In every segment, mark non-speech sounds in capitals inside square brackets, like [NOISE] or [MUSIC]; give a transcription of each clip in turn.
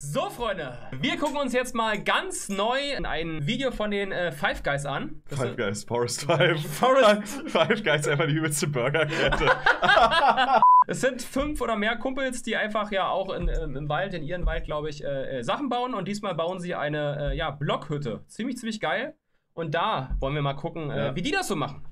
So, Freunde, wir gucken uns jetzt mal ganz neu ein Video von den äh, Five Guys an. Das Five Guys, Forest Five. [LAUGHS] Forest- Five Guys, einfach die übelste Burgerkette. [LAUGHS] Es sind fünf oder mehr Kumpels, die einfach ja auch in, ähm, im Wald, in ihren Wald, glaube ich, äh, äh, Sachen bauen. Und diesmal bauen sie eine äh, ja, Blockhütte. Ziemlich, ziemlich geil. Und da wollen wir mal gucken, äh, Ja. wie die das so machen.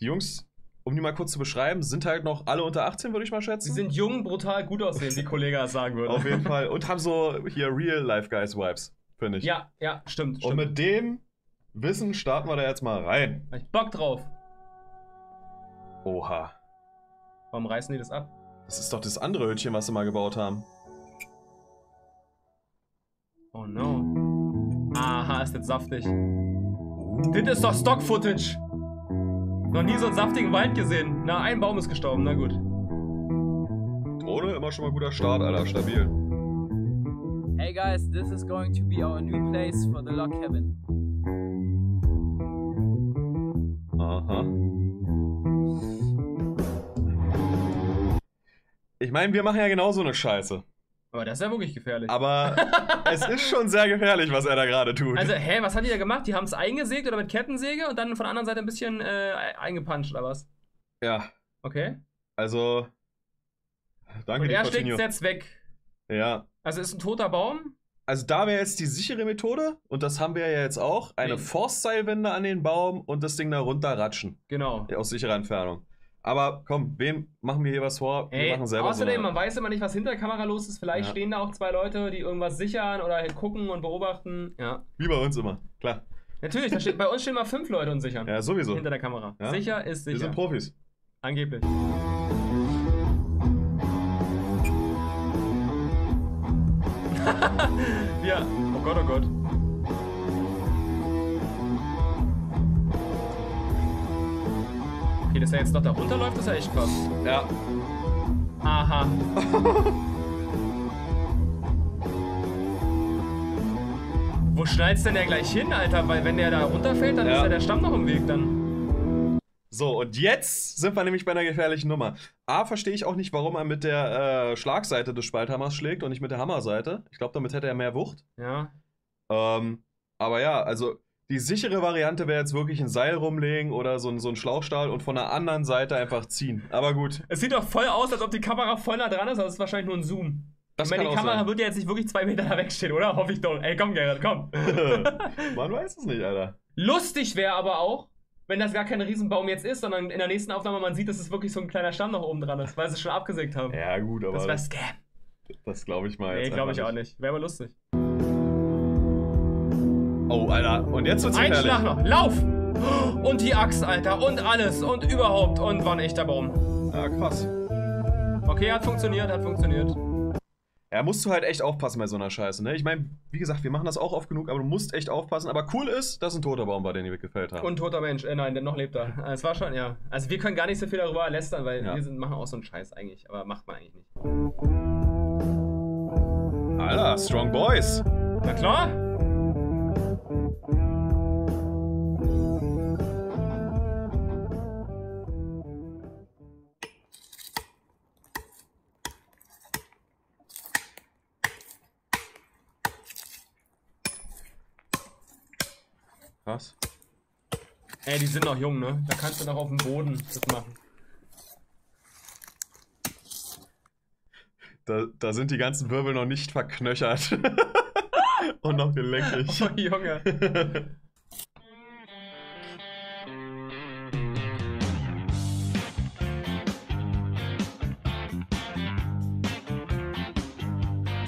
Die Jungs, um die mal kurz zu beschreiben, sind halt noch alle unter 18, würde ich mal schätzen. Sie sind jung, brutal, gut aussehen, wie Kollege [LAUGHS] sagen würde. Auf jeden Fall. Und haben so hier Real Life Guys Vibes, finde ich. Ja, ja, stimmt. Und stimmt. mit dem Wissen starten wir da jetzt mal rein. Hab ich Bock drauf. Oha. Warum reißen die das ab? Das ist doch das andere Hütchen, was sie mal gebaut haben. Oh no. Aha, ist das saftig. Das ist doch Stock-Footage. Noch nie so einen saftigen Wald gesehen. Na, ein Baum ist gestorben, na gut. Drohne, immer schon mal guter Start, Alter. Stabil. Hey guys, this is going to be our new place for the log cabin. Aha. Ich meine, wir machen ja genauso eine Scheiße. Aber das ist ja wirklich gefährlich. Aber [LAUGHS] es ist schon sehr gefährlich, was er da gerade tut. Also, hä, was haben die da gemacht? Die haben es eingesägt oder mit Kettensäge und dann von der anderen Seite ein bisschen äh, eingepanscht oder was? ja, Okay. also. Danke, Und er steckt es jetzt weg. Ja. Also ist ein toter Baum. Also da wäre jetzt die sichere Methode, und das haben wir ja jetzt auch, eine Nee. Forstseilwinde an den Baum und das Ding da runterratschen. Genau. Aus sicherer Entfernung. Aber komm, wem machen wir hier was vor? wir Ey, machen selber außerdem, so man weiß immer nicht, was hinter der Kamera los ist. Vielleicht Ja. stehen da auch zwei Leute, die irgendwas sichern oder halt gucken und beobachten. Ja. Wie bei uns immer, klar. Natürlich, da steht, bei uns stehen mal fünf Leute und sichern. Ja, sowieso. Hinter der Kamera. Ja. Sicher ist Wir sicher. sind Profis. Angeblich. [LAUGHS] ja, oh Gott, oh Gott. Dass er jetzt noch da runterläuft, ist ja echt krass. Ja. Aha. [LAUGHS] Wo schneidest denn der gleich hin, Alter? Weil wenn der da runterfällt, dann Ja. ist ja der Stamm noch im Weg dann. So, und jetzt sind wir nämlich bei einer gefährlichen Nummer. A, verstehe ich auch nicht, warum er mit der äh, Schlagseite des Spalthammers schlägt und nicht mit der Hammerseite. Ich glaube, damit hätte er mehr Wucht. Ja. Ähm, aber ja, also die sichere Variante wäre jetzt wirklich ein Seil rumlegen oder so ein, so ein Schlauchstahl und von der anderen Seite einfach ziehen. Aber gut. Es sieht doch voll aus, als ob die Kamera voll nah dran ist, aber es ist wahrscheinlich nur ein Zoom. Das ich meine, die Kamera sein. wird ja jetzt nicht wirklich zwei Meter da wegstehen, oder? Hoffe ich doch. Ey, komm, Gerrit, komm. [LAUGHS] Man weiß es nicht, Alter. Lustig wäre aber auch, wenn das gar kein Riesenbaum jetzt ist, sondern in der nächsten Aufnahme man sieht, dass es wirklich so ein kleiner Stamm noch oben dran ist, weil sie es schon abgesägt haben. Ja, gut, aber das wäre das, Scam. glaube ich mal. Nee, jetzt glaube ich auch nicht. Wäre aber lustig. Oh, Alter. Und jetzt wird's Ein. Schlag noch. Lauf! Und die Axt, Alter. Und alles. Und überhaupt. Und war ein echter Baum. Ja, krass. Okay, hat funktioniert, hat funktioniert. Ja, musst du halt echt aufpassen bei so einer Scheiße, ne? Ich meine, wie gesagt, wir machen das auch oft genug, aber du musst echt aufpassen. Aber cool ist, dass ein toter Baum war, den die weggefällt haben. Und toter Mensch. Äh, nein, der noch lebt da. Äh, Es war schon, ja. Also wir können gar nicht so viel darüber lästern, weil Ja. wir sind, machen auch so einen Scheiß eigentlich. Aber macht man eigentlich nicht. Alter, Strong Boys. Na klar? Krass. Ey, die sind noch jung, ne? Da kannst du noch auf dem Boden das machen. Da, da sind die ganzen Wirbel noch nicht verknöchert. [LAUGHS] Und noch gelenkig. [LAUGHS] Oh, Junge.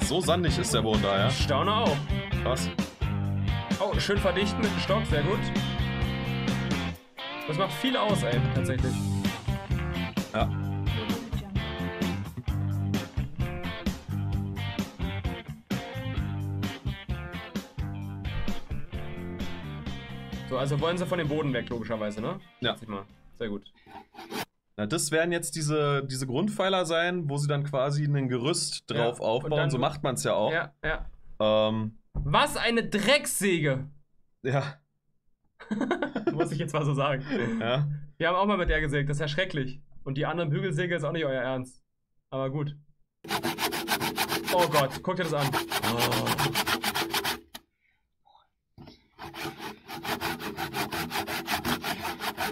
so sandig ist der Boden da, ja? Ich staune auch. Krass. Schön verdichten mit dem Stock, sehr gut. Das macht viel aus, ey, tatsächlich. Ja. So, also wollen sie von dem Boden weg, logischerweise, ne? Ja. Mal. Sehr gut. Na, das werden jetzt diese, diese Grundpfeiler sein, wo sie dann quasi ein Gerüst Ja, drauf und aufbauen. dann- so macht man es ja auch. Ja, ja. Ähm, Was eine Drecksäge! ja. [LAUGHS] Muss ich jetzt mal so sagen. ja. Wir haben auch mal mit der gesägt, das ist ja schrecklich. Und die andere Bügelsäge ist auch nicht euer Ernst. Aber gut. Oh Gott, guck dir das an.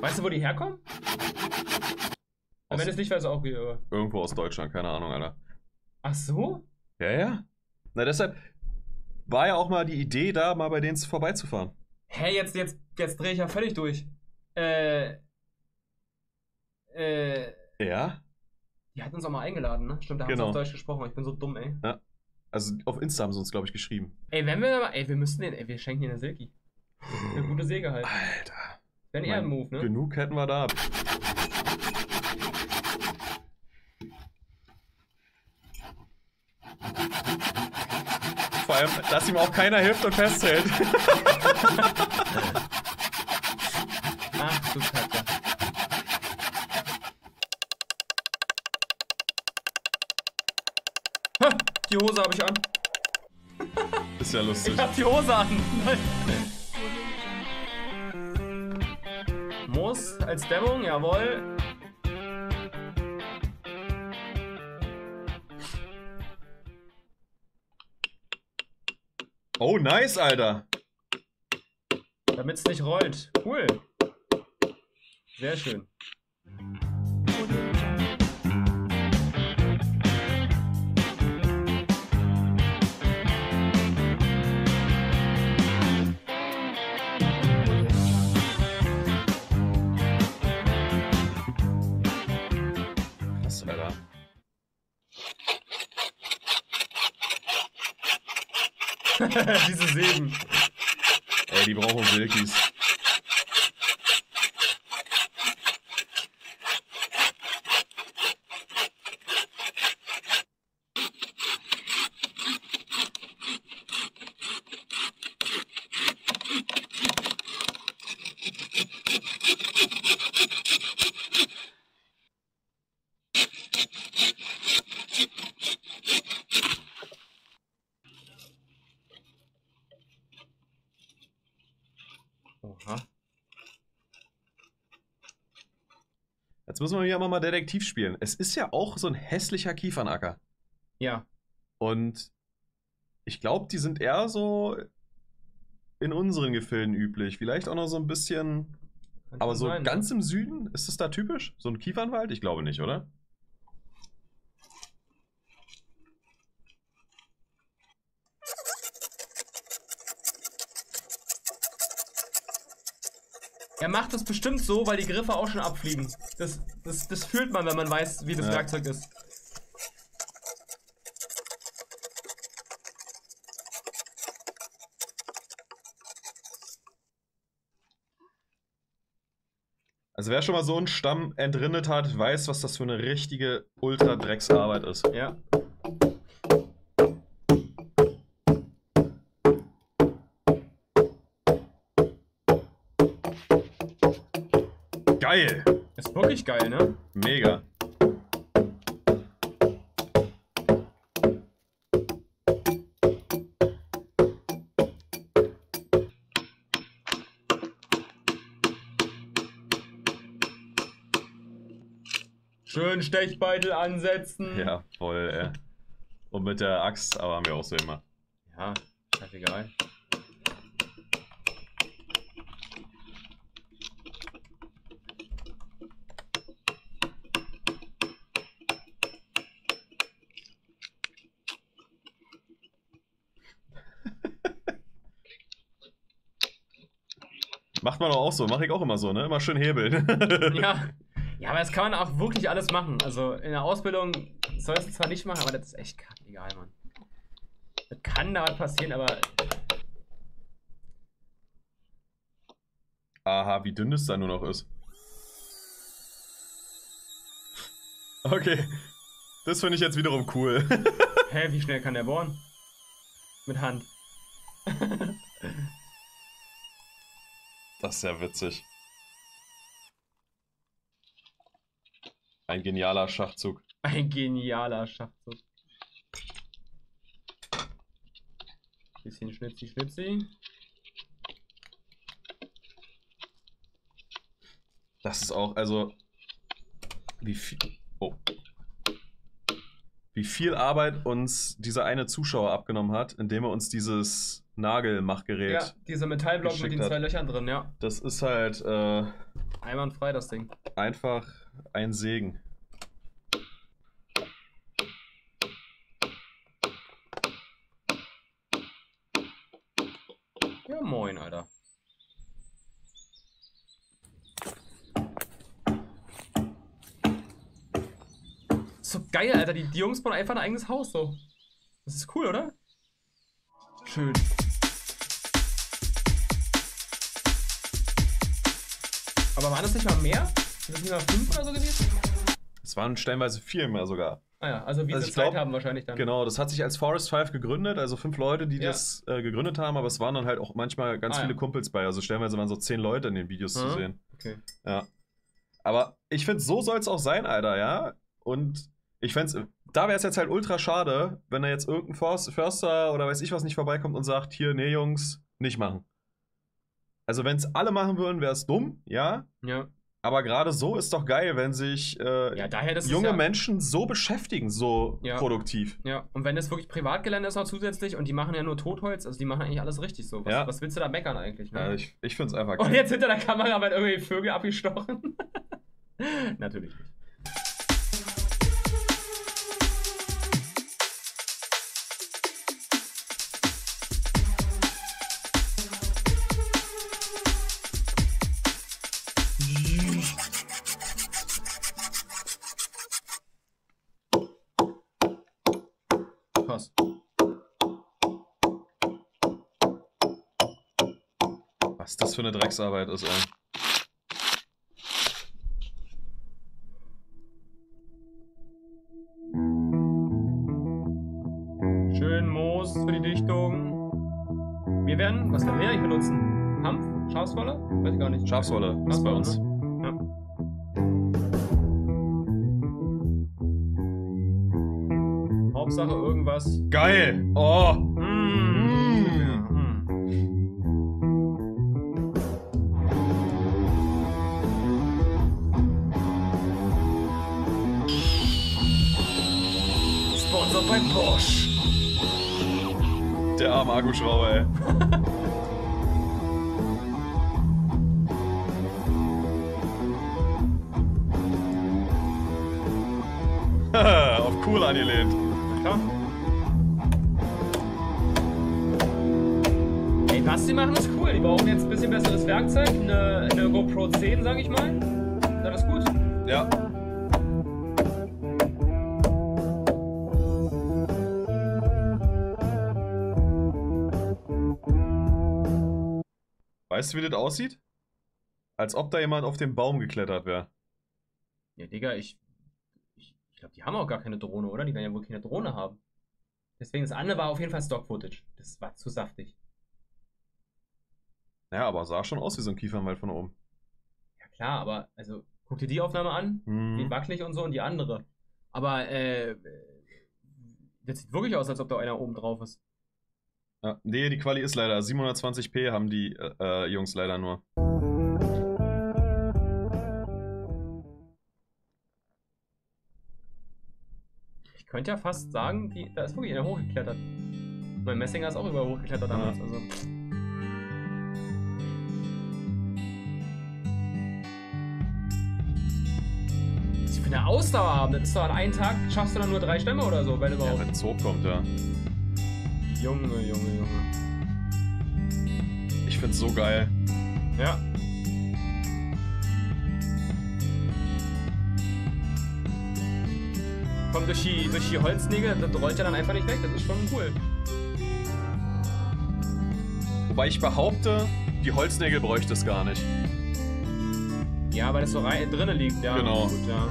Weißt du, wo die herkommen? Aus- Wenn es nicht weiß, auch wieder. Irgendwo aus Deutschland, keine Ahnung, Alter. Ach so? Ja, ja. Na, deshalb war ja auch mal die Idee da, mal bei denen vorbeizufahren. Hä, jetzt, jetzt, jetzt drehe ich ja völlig durch. Äh. Äh. Ja? Die hatten uns auch mal eingeladen, ne? Stimmt, da haben sie Genau. auf Deutsch gesprochen. Ich bin so dumm, ey. Also auf Insta haben sie uns, glaube ich, geschrieben. Ey, wenn wir mal. Ey, wir müssten den. Ey, wir schenken den eine Silky. Eine gute Säge halt. Alter. Wäre ein Ehrenmove, ne? Genug hätten wir da. Vor allem, dass ihm auch keiner hilft und festhält. Ach du Kacke. Ha, die Hose habe ich an. Ist ja lustig. Ich hab die Hose an. Moos als Dämmung, jawohl. Oh, nice, Alter. Damit es nicht rollt. Cool. Sehr schön. [LAUGHS] Diese Sägen. Ey, die brauchen Wilkis. Oha. Jetzt müssen wir hier mal Detektiv spielen. Es ist ja auch so ein hässlicher Kiefernacker. Ja. Und ich glaube, die sind eher so in unseren Gefilden üblich. Vielleicht auch noch so ein bisschen. Aber so sein, ganz ne? im Süden, ist es da typisch? So ein Kiefernwald? Ich glaube nicht, oder? Er macht das bestimmt so, weil die Griffe auch schon abfliegen. Das, das, das fühlt man, wenn man weiß, wie das Ja. Werkzeug ist. Also wer schon mal so einen Stamm entrindet hat, weiß, was das für eine richtige Ultra-Drecksarbeit ist. Ja. Geil! Ist wirklich geil, ne? Mega. Schön Stechbeitel ansetzen. Ja, voll, ey. Und mit der Axt, aber haben wir auch so immer. Ja, scheißegal. Macht man doch auch so, mache ich auch immer so, ne? Immer schön hebeln. [LAUGHS] Ja. Ja, aber das kann man auch wirklich alles machen. Also in der Ausbildung sollst du zwar nicht machen, aber das ist echt egal, Mann. Das kann da was passieren, aber Aha, wie dünn es da nur noch ist. Okay. Das finde ich jetzt wiederum cool. [LAUGHS] hä, wie schnell kann der bohren? Mit Hand. [LAUGHS] Das ist ja witzig. Ein genialer Schachzug. Ein genialer Schachzug. Bisschen Schnitzi, Schnitzi. Das ist auch, also. wie viel. Oh. Wie viel Arbeit uns dieser eine Zuschauer abgenommen hat, indem er uns dieses Nagelmachgerät. Ja, diese Metallblock mit den hat. zwei Löchern drin, ja. Das ist halt äh, Einwandfrei das Ding. einfach ein Segen. Ja, moin, Alter. So geil, Alter. Die, die Jungs bauen einfach ein eigenes Haus so. Das ist cool, oder? Schön. Aber waren das nicht mal mehr? Sind das nicht mal fünf oder so gewesen? Es waren stellenweise viel mehr sogar. Ah ja, also wie Also sie Zeit glaub, haben wahrscheinlich dann. Genau, das hat sich als Forest 5 gegründet, also fünf Leute, die Ja. das äh, gegründet haben, aber es waren dann halt auch manchmal ganz Ah, viele ja. Kumpels bei. Also stellenweise waren so zehn Leute in den Videos zu Mhm. sehen. Okay. Ja. Aber ich finde, so soll es auch sein, Alter, ja. Und ich fände da wäre es jetzt halt ultra schade, wenn da jetzt irgendein Förster oder weiß ich was nicht vorbeikommt und sagt, hier, nee, Jungs, nicht machen. Also wenn es alle machen würden, wäre es dumm, ja. Ja. Aber gerade so ist doch geil, wenn sich äh, Ja, junge ja, Menschen so beschäftigen, so Ja. produktiv. Ja, und wenn das wirklich Privatgelände ist noch zusätzlich und die machen ja nur Totholz, also die machen eigentlich alles richtig so. Was, Ja. was willst du da meckern eigentlich? Ne? Ich ich finde es einfach und geil. jetzt hinter der Kamera werden irgendwie Vögel abgestochen. [LAUGHS] Natürlich nicht. Eine Drecksarbeit ist, ey. Schön Moos für die Dichtung. Wir werden, was werden wir eigentlich benutzen? Hanf? Schafswolle? Weiß ich gar nicht. Schafswolle ist bei Schafswolle, uns. ne? Ja. Hauptsache irgendwas. Geil! Oh! Bosch. Der arme Akkuschrauber, ey. [LAUGHS] Auf cool angelehnt. Klar. Ey, was die machen, ist cool. Die brauchen jetzt ein bisschen besseres Werkzeug. Eine, eine GoPro 10, sag ich mal. Dann ist gut. Ja. Weißt du, wie das aussieht? Als ob da jemand auf den Baum geklettert wäre. Ja, Digga, ich. Ich, ich glaube, die haben auch gar keine Drohne, oder? Die werden ja wohl keine Drohne haben. Deswegen, das andere war auf jeden Fall Stock-Footage. Das war zu saftig. Naja, aber sah schon aus wie so ein Kiefernwald von oben. Ja, klar, aber, also, guck dir die Aufnahme an. Die Mhm. wackelig und so und die andere. Aber, äh. Das sieht wirklich aus, als ob da einer oben drauf ist. Ja, nee, die Quali ist leider 720p haben die äh, äh, Jungs leider nur. Ich könnte ja fast sagen, die, da ist wirklich einer hochgeklettert. Mein Messinger ist auch überall hochgeklettert Ja. damals. Also. Was die für eine Ausdauer haben, das ist doch an einem Tag schaffst du dann nur drei Stämme oder so, wenn Ja, überhaupt. wenn es hochkommt, ja. Junge, Junge, Junge. Ich find's so geil. Ja. Kommt durch die, durch die Holznägel, das rollt ja dann einfach nicht weg, das ist schon cool. Wobei ich behaupte, die Holznägel bräuchte es gar nicht. Ja, weil das so rein, drinnen liegt, ja. Genau. Gut, ja.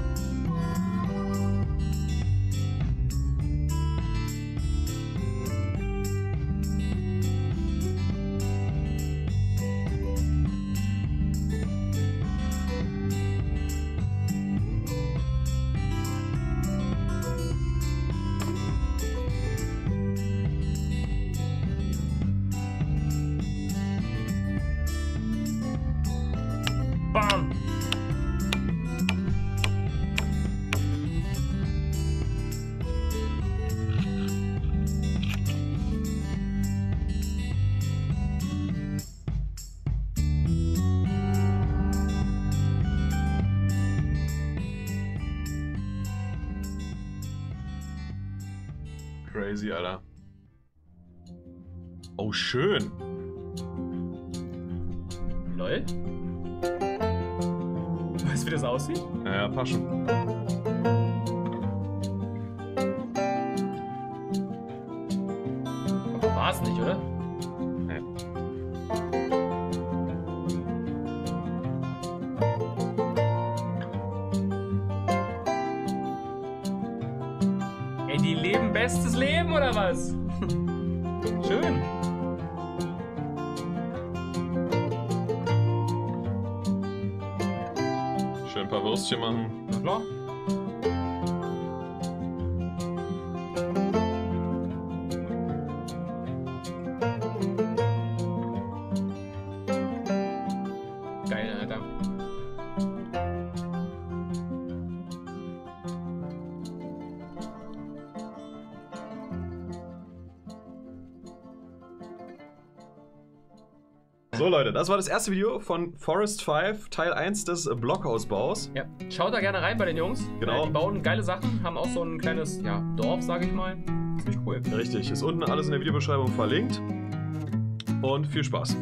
Crazy, Alter. Oh, schön. Lol. Weißt du, wie das aussieht? Ja, passt schon. Die leben bestes Leben, oder was? [LAUGHS] Schön. Schön ein paar Würstchen machen. Na klar. So, Leute, das war das erste Video von Forest 5, Teil 1 des Blockhausbaus. Ja, schaut da gerne rein bei den Jungs. Genau. Die bauen geile Sachen, haben auch so ein kleines ja, Dorf, sage ich mal. Ziemlich cool. Richtig, ist unten alles in der Videobeschreibung verlinkt. Und viel Spaß.